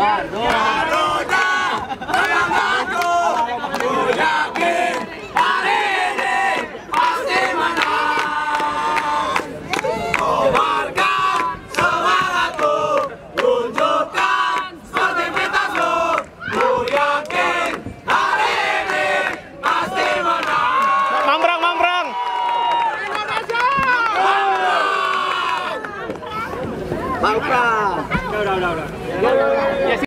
Bardo! Bravo.